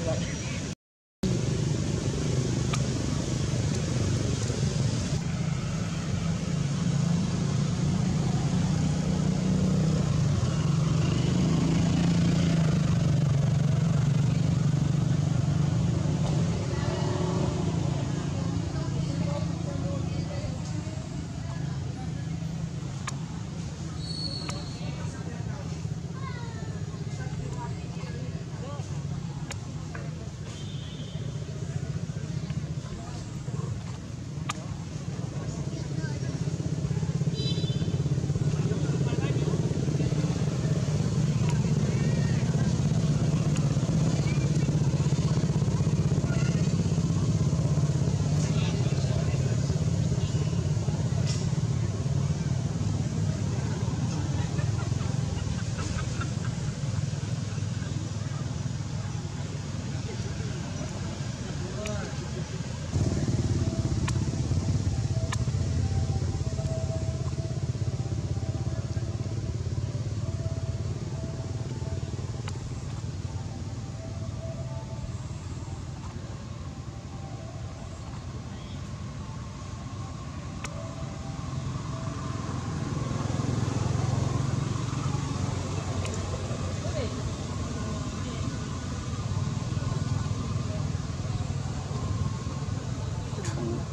intellectual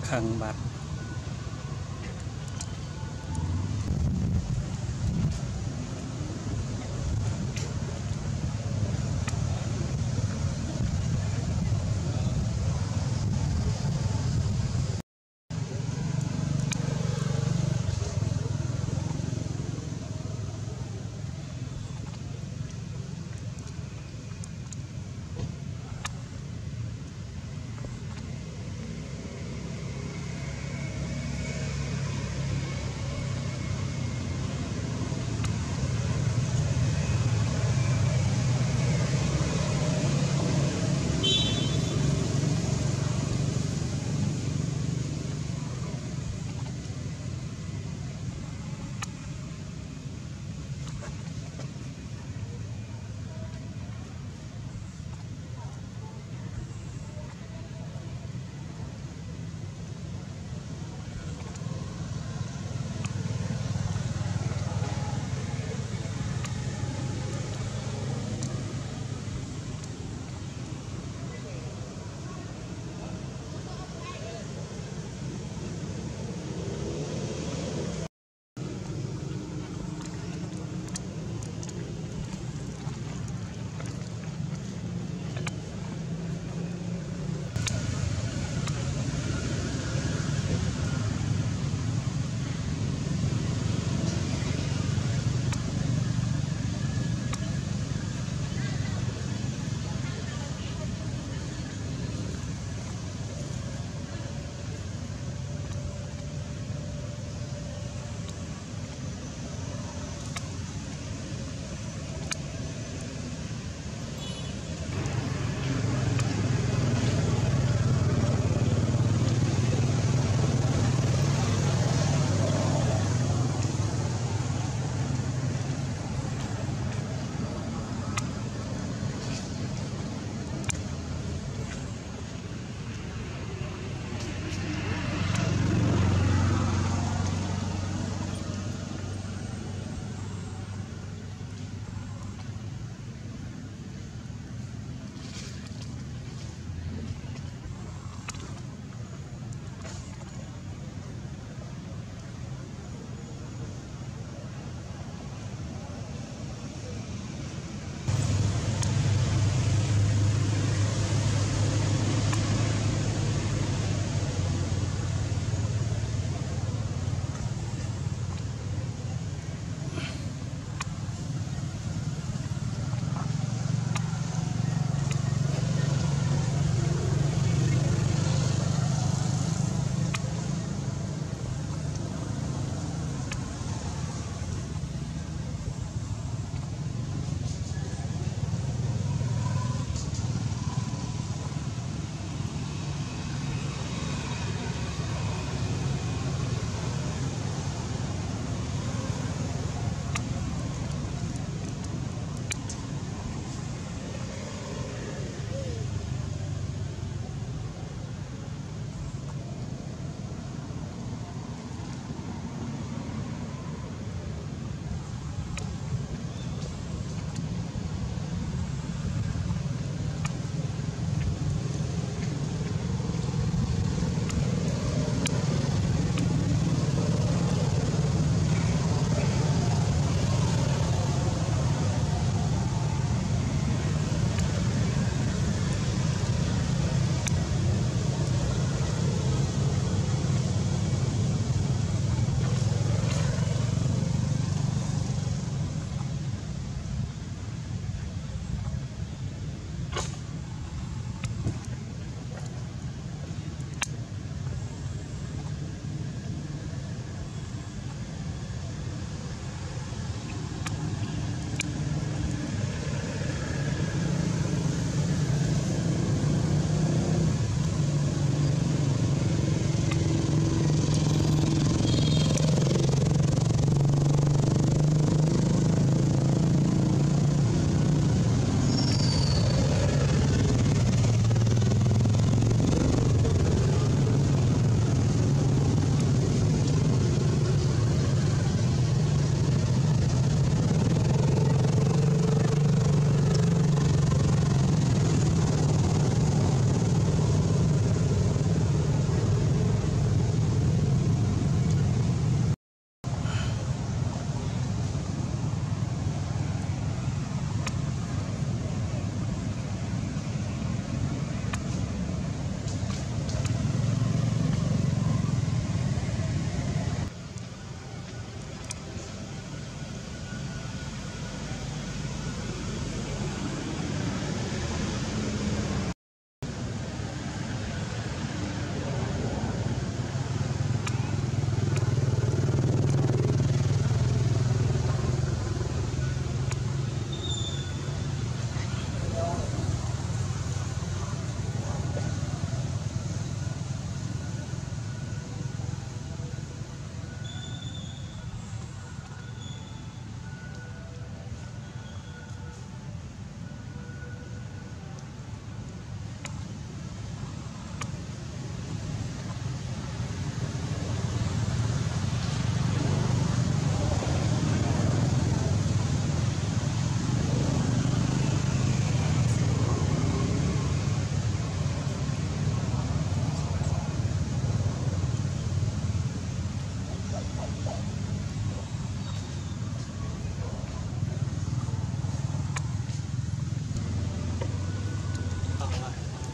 ខឹងបាត់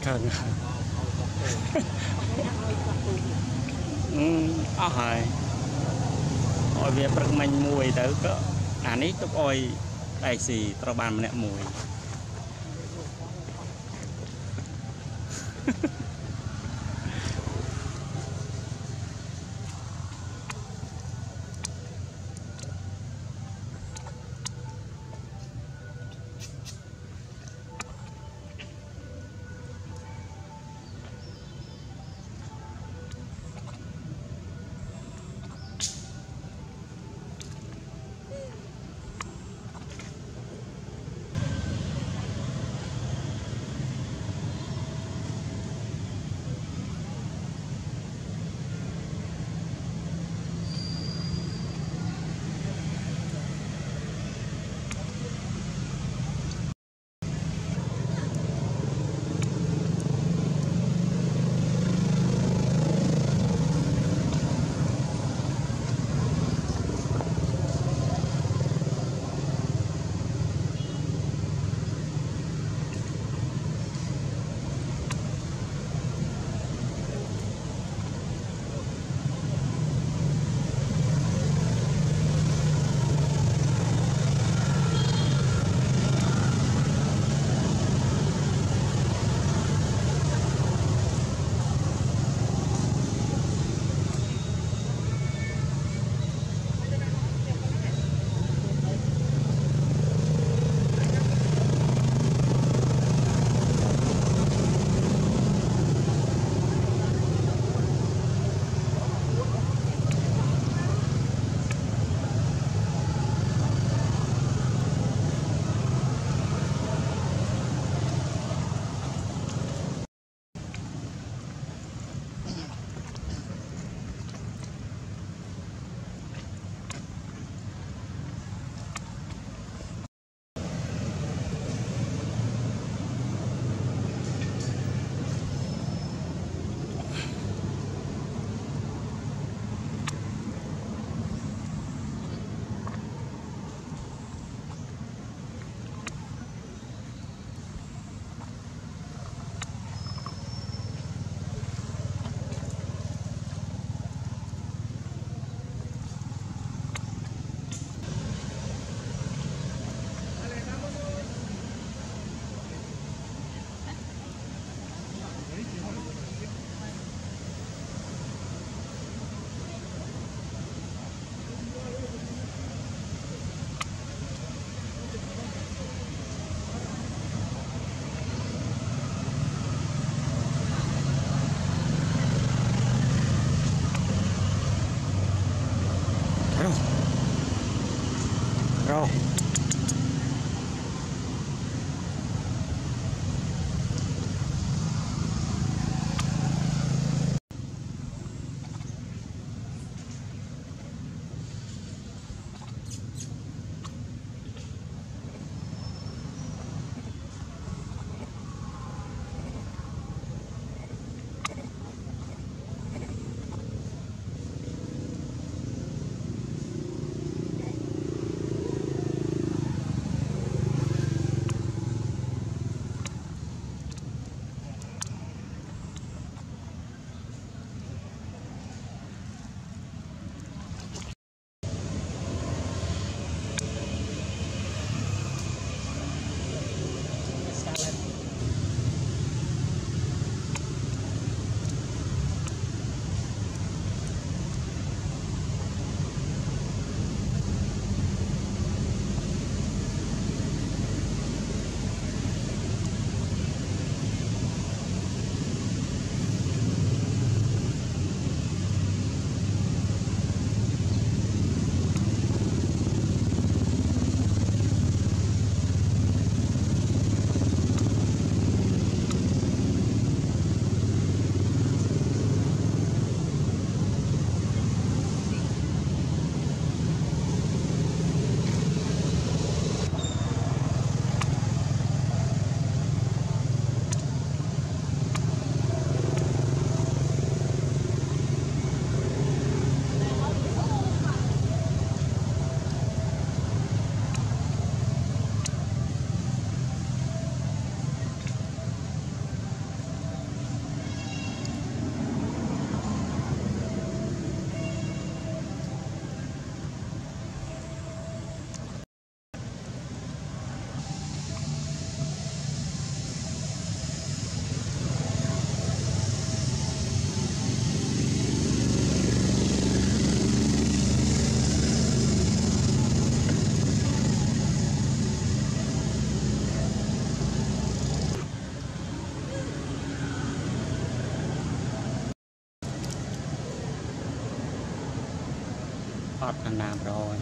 ខឹងអឺអស់ហើយឲ្យវាព្រឹកមិញមួយទៅក៏អានេះទុកឲ្យដៃស៊ីត្រូវបានម្នាក់មួយ Rồi. ត់ខាងណាប្រយ